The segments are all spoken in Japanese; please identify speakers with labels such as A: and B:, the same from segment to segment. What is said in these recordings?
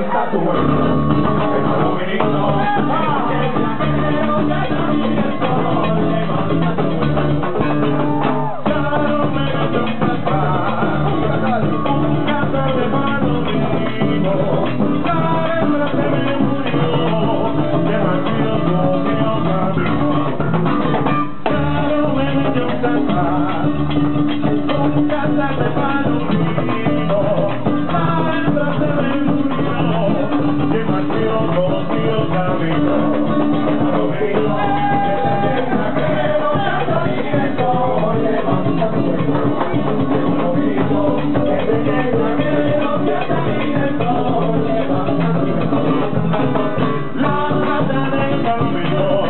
A: Estado. coming on.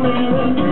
A: Thank you.